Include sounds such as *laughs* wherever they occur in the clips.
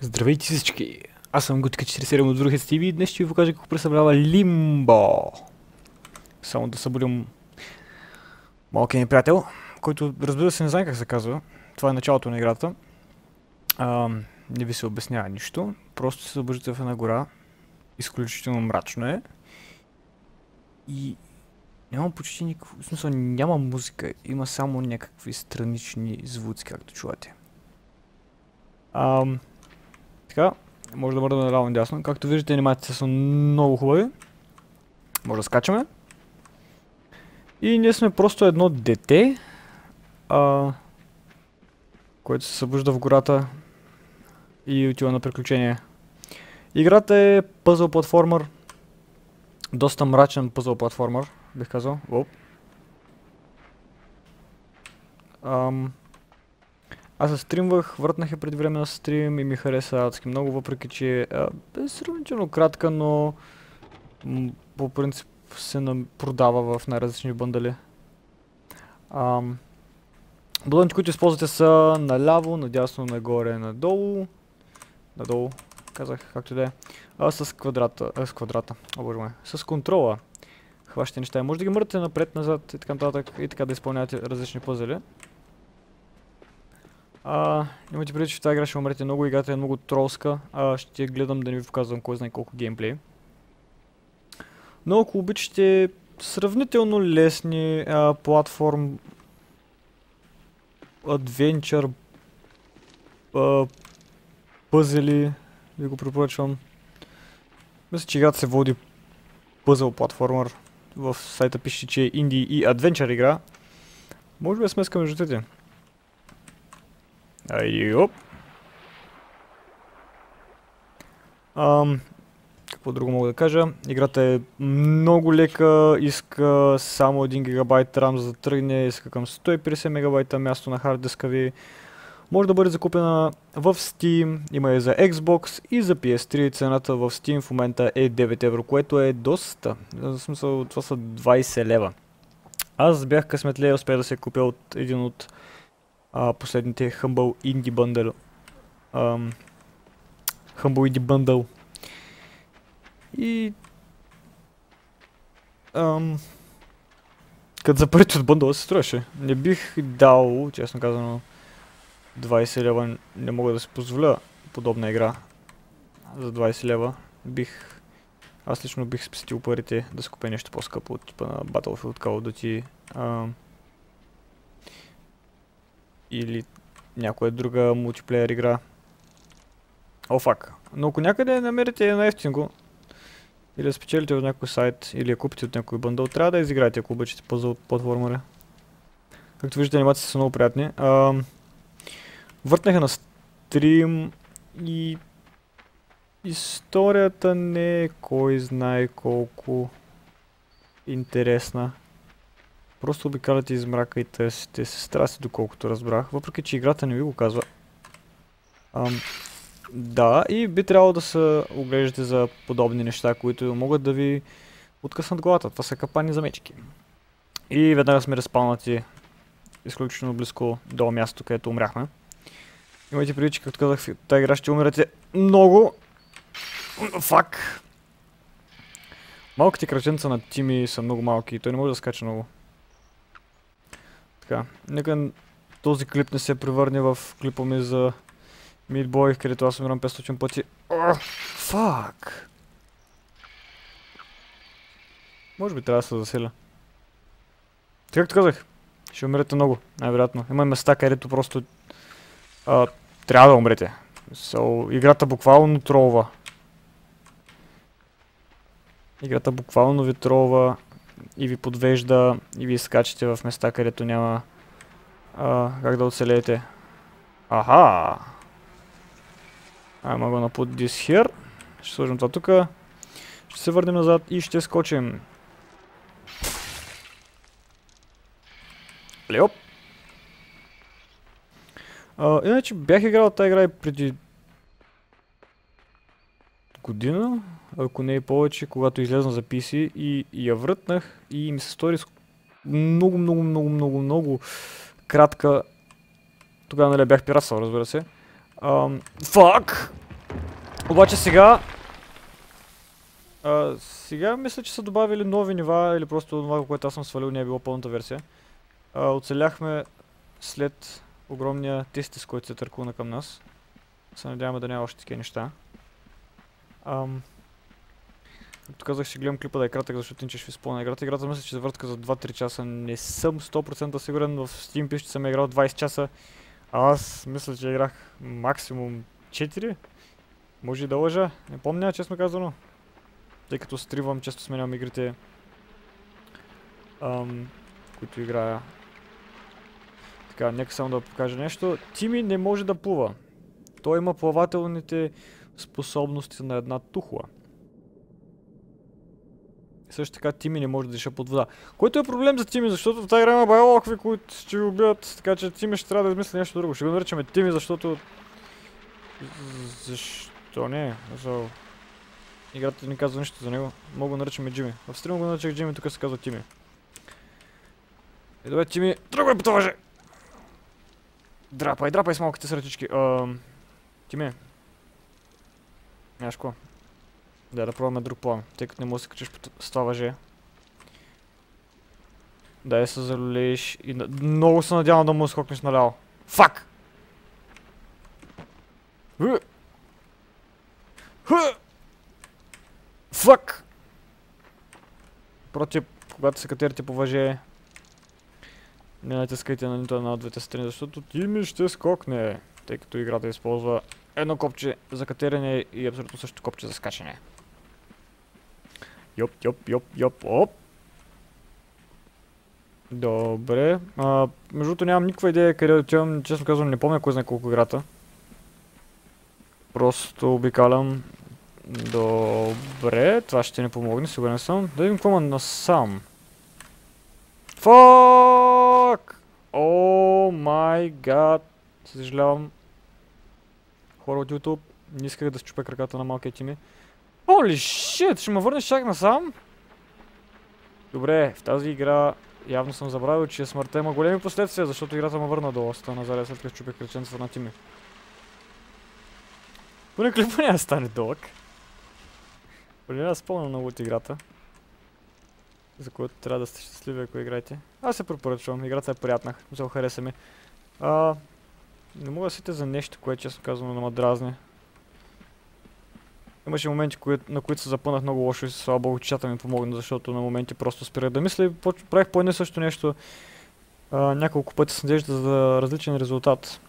Здравейте всички! Аз съм Готика 47 от Друхец TV и днес ще ви покажа какво представлява Лимбо. Само да събудим малкият ми приятел, който разбира се не знае как се казва. Това е началото на играта. А, не ви се обяснява нищо. Просто се събуждате в една гора. Изключително мрачно е. И няма почти никакво... В смисъл няма музика. Има само някакви странични звуци, както чувате. Ам, така, може да мърдаме наляво дясно. Както виждате, анимациите са много хубави. Може да скачаме. И ние сме просто едно дете, а, което се събужда в гората и отива на приключение. Играта е пъзъл платформер. Доста мрачен пъзъл платформер, бих казал. Оп. Ам, аз се стримвах, въртнах я преди време на стрим и ми хареса адски много, въпреки че е сравнително кратка, но по принцип се продава в най-различни бъндали. Бъдънти, които използвате са наляво, надясно, нагоре, надолу. Надолу, казах, както да е. А с квадрата, а, с квадрата, о боже с контрола. Хващате неща. Може да ги мърдате напред, назад и така нататък и така да изпълнявате различни пъзели. А, имате преди, че в тази игра ще умрете много, играта е много тролска. А, ще гледам да не ви показвам кой знае колко геймплей. Но ако обичате сравнително лесни а, платформ адвенчър пъзели ви го препоръчвам. Мисля, че играта се води пъзел платформер. В сайта пише, че е инди и адвенчър игра. Може би е смеска между тези. Айоп. Ам, какво друго мога да кажа? Играта е много лека, иска само 1 гигабайт RAM за да тръгне, иска към 150 мегабайта място на хард диска ви. Може да бъде закупена в Steam, има и за Xbox и за PS3. Цената в Steam в момента е 9 евро, което е доста. В смисъл, това са 20 лева. Аз бях късметле и успях да се купя от един от а, последните Humble Indie Bundle. Ам, Humble Indie Bundle. И... Ам, като за парите от бъндъла се струваше. Не бих дал, честно казано, 20 лева. Не мога да си позволя подобна игра за 20 лева. Бих... Аз лично бих спестил парите да си купя нещо по-скъпо от типа на Battlefield Call of Duty. Ам, или някоя друга мултиплеер игра. О, фак. Но ако някъде намерите на ефтинго, или да спечелите от някой сайт, или я купите от някой бъндъл, трябва да изиграете, ако обичате пъзъл от платформера. Както виждате, анимациите са много приятни. въртнаха на стрим и историята не е кой знае колко интересна. Просто обикаляте из мрака и търсите се страсти, доколкото разбрах. Въпреки, че играта не ви го казва. Ам, да, и би трябвало да се оглеждате за подобни неща, които могат да ви откъснат главата. Това са капани за мечки. И веднага сме разпалнати изключително близко до мястото, където умряхме. Имайте преди, че както казах, в тази игра ще умирате много. Фак! Малките краченца на Тими са много малки и той не може да скача много. Така, нека този клип не се превърне в клипа ми за Мидбой, където аз умирам 500 пъти. Фак! Може би трябва да се заселя. Така както казах, ще умрете много, най-вероятно. Има места, където просто а, трябва да умрете. So, играта буквално тролва. Играта буквално ви тролва и ви подвежда и ви скачате в места, където няма а, как да оцелеете. Аха! I'm gonna put this here. Ще сложим това тука. Ще се върнем назад и ще скочим. Леоп! иначе бях играл тази игра и преди година, ако не е повече, когато излезна за PC и, и я врътнах и ми се стори много, много, много, много, много кратка. Тогава нали бях пиратствал, разбира се. Фак! Обаче сега... А, сега мисля, че са добавили нови нива или просто това, което аз съм свалил, не е било пълната версия. А, оцеляхме след огромния тестис, който се търкуна към нас. Се надяваме да няма още такива неща. Ам... Както казах, ще гледам клипа да е кратък, защото иначе ще ви спомня играта. Играта мисля, че завъртка за 2-3 часа. Не съм 100% сигурен. В Steam пише, че съм играл 20 часа. А аз мисля, че играх максимум 4. Може и да лъжа. Не помня, честно казано. Тъй като стривам, често сменявам игрите, ам, които играя. Така, нека само да покажа нещо. Тими не може да плува. Той има плавателните способности на една тухла. Също така Тими не може да диша под вода. Който е проблем за Тими, защото в тази игра има байлокви, които ще ви убият, така че Тими ще трябва да измисли нещо друго. Ще го наричаме Тими, защото... Защо не? За... Играта не казва нищо за него. Мога да наричаме Джими. В стрима го наричах Джими, тук се казва Тими. И добре, Тими, е по това Драпай, драпай с малките сръчички. Тими. Нямаш какво. Да, да пробваме друг план, тъй като не можеш да се качиш с това въже. Дай се залулееш и... Много се надявам да му скокнеш наляво. Фак! Фак! Против, когато се катерите по въже, не натискайте на нито една от двете страни, защото ти ми ще скокне, тъй като играта използва едно копче за катерене и абсолютно също копче за скачане. Йоп, йоп, йоп, йоп, оп. Добре. А, между другото нямам никаква идея къде отивам. Честно казвам, не помня кой знае колко играта. Просто обикалям. Добре, това ще ни помогне, сигурен съм. Да видим какво има насам. Фак! О май гад! Съжалявам. Хора от YouTube, не исках да щупя краката на малкия ми. Holy shit, ще ме върнеш чак насам? Добре, в тази игра явно съм забравил, че смъртта има големи последствия, защото играта ме върна до оста назаре след като чупих кръченцата на Тими. Поне клипа няма стане дълъг. Поне да спомня много от играта. За което трябва да сте щастливи, ако играете. Аз се препоръчвам, играта е приятна, мисъл хареса ми. А, не мога да сетя за нещо, което честно казвам да ме. Имаше моменти, на които се запънах много лошо и слава очата ми помогна, защото на моменти просто спирах да мисля и правих по едно също нещо а, няколко пъти с надежда за различен резултат.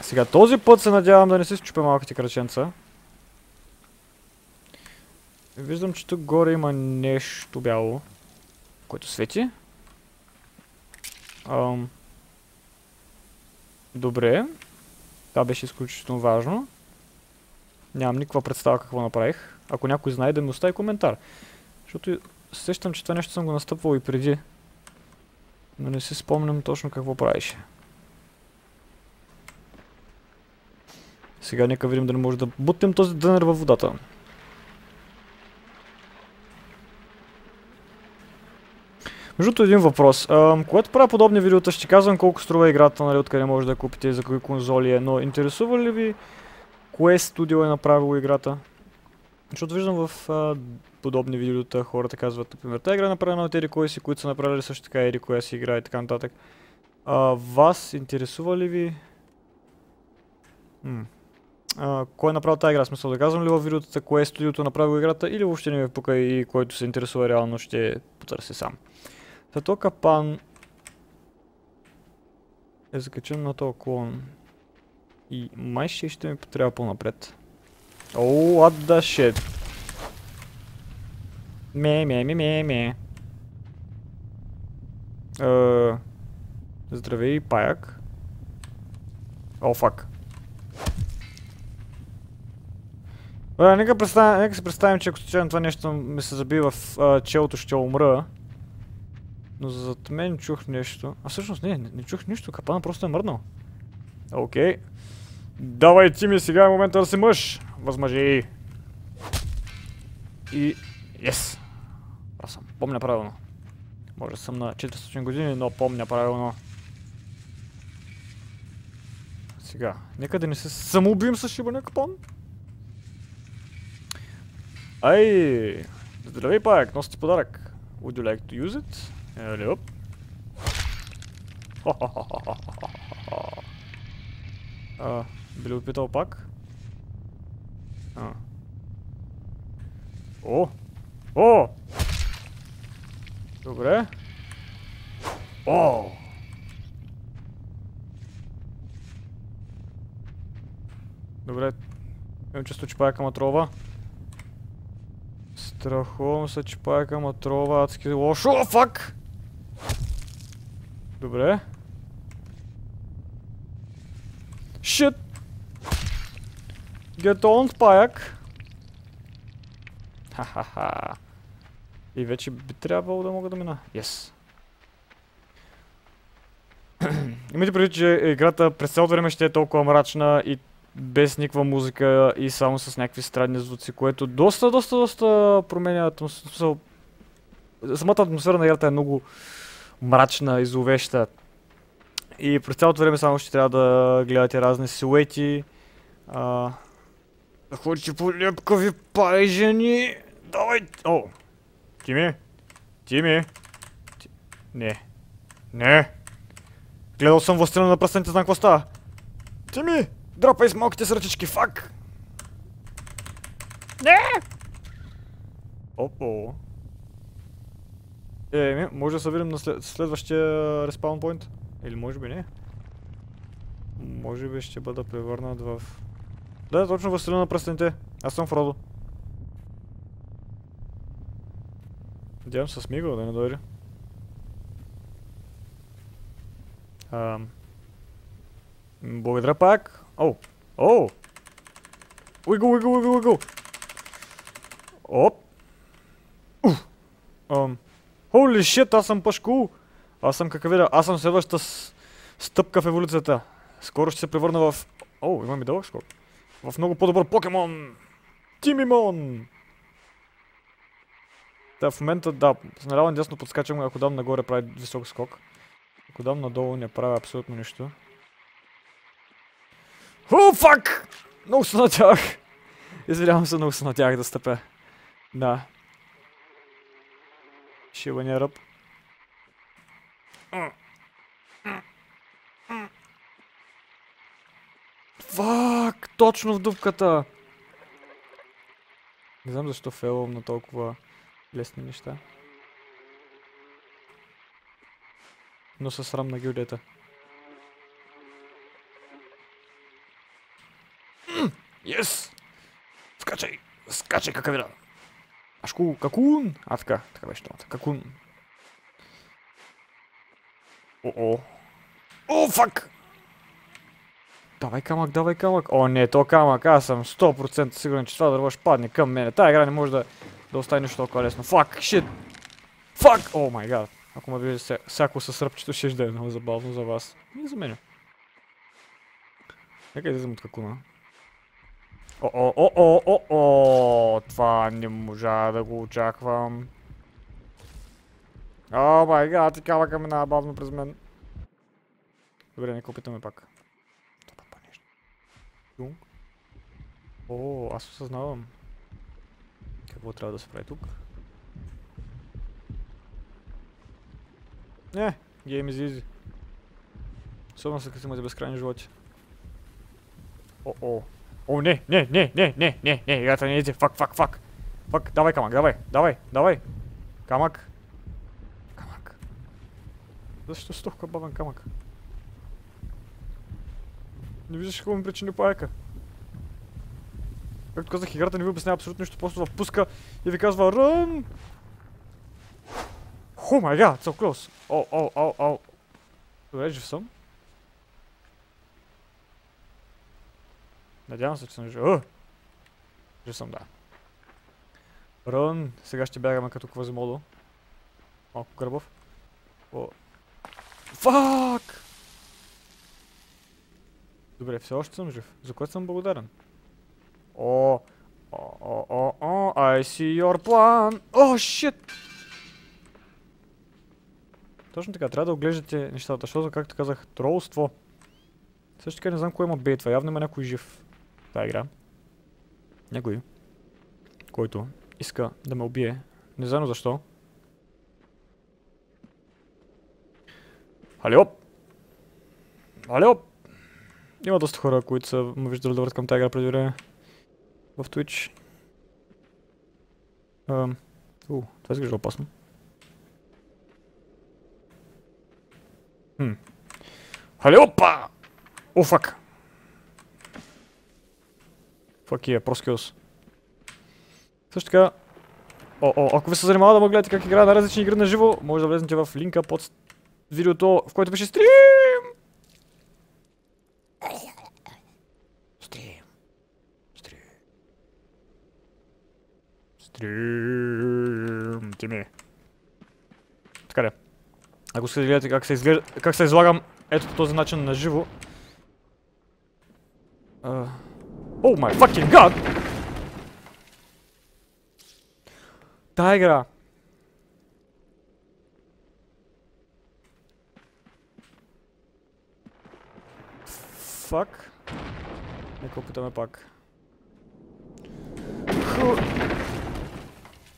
Сега този път се надявам да не се счупя малките краченца. Виждам, че тук горе има нещо бяло, което свети. Ам... Добре. Това беше изключително важно. Нямам никаква представа какво направих. Ако някой знае да ми остави коментар. Защото сещам, че това нещо съм го настъпвал и преди. Но не си спомням точно какво правише. Сега нека видим дали може да бутнем този дънер във водата. Между един въпрос. А, когато правя подобни видеота, ще казвам колко струва играта, нали, откъде може да купите, за кои конзоли е, но интересува ли ви кое студио е направило играта? Защото виждам в а, подобни видеота хората казват, например, тази игра е направена от кой си, които са направили също така Еди коя си игра и така нататък. А, вас интересува ли ви... М а, кой е направил тази игра? Смисъл да казвам ли в видеотата кое е студиото направило играта или въобще не ви пука и който се интересува реално ще потърси сам. За то капан е закачен на този клон. И май ще, ще ми потрябва по-напред. О, what the shit. Ме, ме, ме, ме, ме. здравей, паяк. О, фак. нека, представим, нека се представим, че ако случайно това нещо ми се заби в челото, ще умра. Но зад мен чух нещо. А всъщност не, не, не чух нищо. Капана просто е мръднал. Окей. Давай ти ми сега е момента да си мъж. Възмъжи. И... Yes. Аз съм. Помня правилно. Може съм на 400 години, но помня правилно. Сега. Нека да не се самоубием с шибане капан. Ай! Здравей, паяк, носи ти подарък. Would you like to use it? Ели, оп. *laughs* А, би ли опитал пак? А. О! О! Добре. О! Добре. Имам чувство, че паяка ма трова. Страхувам се, че паяка ма трова адски лошо. О, фак! Добре. Shit! Get on, паяк! Ха-ха-ха. И вече би трябвало да мога да мина. Yes. *clears throat* Имайте предвид, че играта през цялото време ще е толкова мрачна и без никаква музика и само с някакви странни звуци, което доста, доста, доста променя атмосфера. Самата атмосфера на играта е много мрачна и зловеща. И през цялото време само ще трябва да гледате разни силуети. А... Да ходите по лепкави пайжени. Давай! О! Тими? Тими? Ти... Не. Не! Гледал съм властина на пръстените, знам какво става. Тими! Дропай с малките с ръчички, фак! Не! Опо. Еми, може да се видим на след... следващия респаун поинт. Или може би не. Може би ще бъда превърнат в... Да, точно властина на пръстените. Аз съм Фродо. Надявам се смигал да не дойде. Ам... Благодаря пак. О! О! Уигъл, уигъл, уигъл, уигъл! Оп! Уф! Ам... Holy shit, аз съм пашку! Аз съм какъв вида, аз съм следващата стъпка в еволюцията. Скоро ще се превърна в... О, имам и дълъг скок. В много по-добър покемон! Тимимон! Да, в момента, да, с наляво дясно подскачам, ако дам нагоре прави висок скок. Ако дам надолу не правя абсолютно нищо. О, фак! Много се натях! Извинявам се, много се натях да стъпя. Да. Шивания ръб. Фак! Точно в дупката! Не знам защо фейлвам на толкова лесни неща. Но се срам на гилдията. Yes! Скачай! Скачай, какавира! Ашку, какун! А, така, беше думата. Какун. О-о. О, фак! Давай камък, давай камък. О, не, то камък. Аз съм 100% сигурен, че това дърво ще падне към мене. Тая игра не може да, да остави нещо толкова лесно. Фак, шит! Фак! О май гад. Ако ме види всяко със сръбчето, ще да е много забавно за вас. И за мен. Нека излизам от какуна. О, о, о, о, о, о, това не можа да го очаквам. О май гад, ти камъка минава бавно през мен. Добре, нека опитаме пак. Това па нещо. О, аз осъзнавам. Какво трябва да се прави тук? Не, гейм изизи. Особено след като имате безкрайни животи. О-о. О, не, не, не, не, не, не, не, играта не иде. Фак, фак, фак. Фак, давай камък, давай, давай, давай. Камък. Камък. Защо си толкова бавен камък? Не виждаш какво ми причини паяка. Както казах, играта не ви обяснява абсолютно нищо, просто в пуска и ви казва Рън! Oh my god, so close. О, о, о, о. Добре, жив съм. Надявам се, че съм жив. О! Жив съм, да. Рън. Сега ще бягаме като квазимодо. Малко гърбов. О. Фак! Добре, все още съм жив. За което съм благодарен. О, о, о, о, о, I see your plan. О, shit! Точно така, трябва да оглеждате нещата, защото, както казах, тролство. Също така не знам кой има бейтва, явно има някой жив тази игра. Някой, който иска да ме убие. Не знам защо. Алио! Алио! Има доста хора, които са ме виждали да към тази игра преди време. В Twitch. Ам... У, това изглежда опасно. Хм. Халиопа! О, фак! Фак е, проскилс. Също така, о, о, ако ви се занимава да му гледате как играя на различни игри на живо, може да влезете в линка под видеото, в който беше стрим. Стрим. Стрим. Стрим. Ти ми. Така де. Ако искате да гледате как се, как се излагам ето по този начин на живо. О май fucking god! Тая игра. Фак. Нека опитаме пак.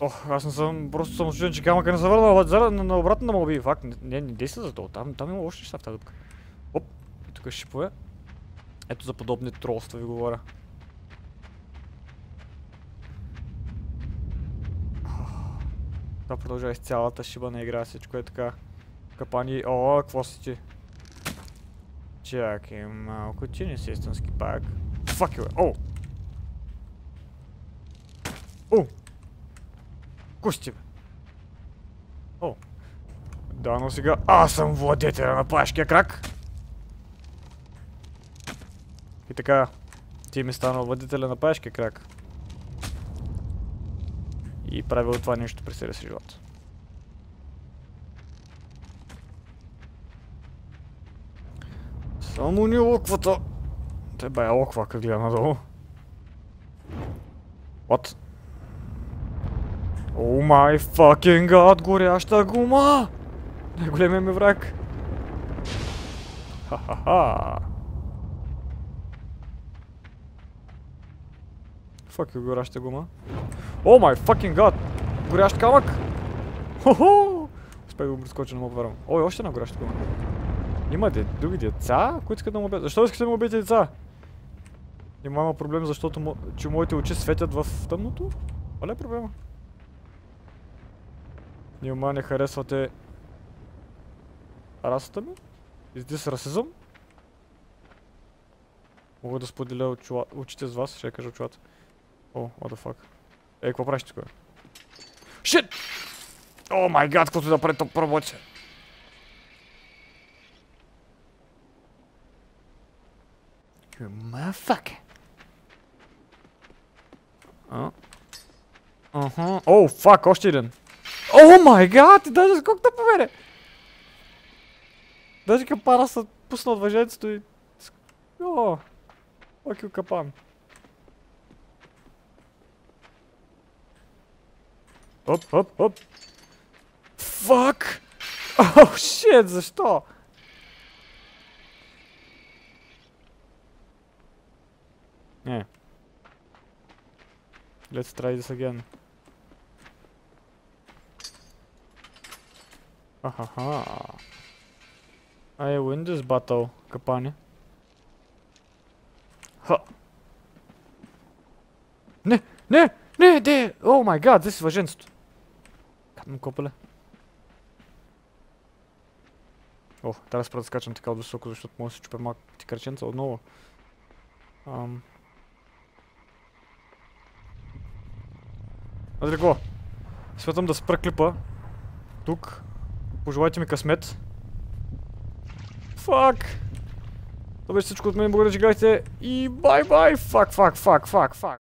Ох, аз не съм, просто съм очуден, че камъка не се върна на, на обратно да ме убие. Фак, не, не, не действа за това. Там, там има още неща в тази дупка. Оп, и тук ще шипове. Ето за подобни тролства ви говоря. Това продължава с цялата шиба на игра, всичко е така. Капани... О, какво си ти? Чакай малко, ти не си истински пак. Фак ю, о! О! Кости, бе! О! Да, но сега аз съм владетеля на плашкия крак! И така, ти ми стана владетеля на плашкия крак и правил това нещо през целия си живот. Само ни локвата. Те бая локва, как гледа надолу. What? О май fucking god, горяща гума! Най-големия ми враг. Ха-ха-ха. Fuck you, горяща гума. О май fucking god! Горящ камък! Хо-хо! Успех да го прескоча, не мога вървам. Ой, още една горяща камък. Имате други деца, които искат да му убият. Защо искате да му убиете деца? Има проблем, защото че моите очи светят в тъмното? Оля е проблема. Нима не харесвате расата ми? Is this racism? Мога да споделя очите с вас, ще я кажа очилата. О, what the fuck. Е, какво правиш тук? Шит! О май гад, каквото да работи. You motherfucker. А? Аха. О, фак, още един. О май гад, даже скок да повере. Даже капана са пусна от въженцето и... О, окей, капан. Оп, оп, оп. Фак! О, шит, защо? Не. Let's try this again. Ахаха. I win this battle, капане. Ха. Не, не, не, де! О май гад, здесь въженцето. Капно копеле. О, трябва да спра да скачам така високо, защото може да се чупя малко ти краченца отново. Ам... Аз какво? Сметам да спра клипа. Тук. Пожелайте ми късмет. Фак! Това беше всичко от мен. Благодаря, че гледахте. И бай-бай! Фак, фак, фак, фак, фак.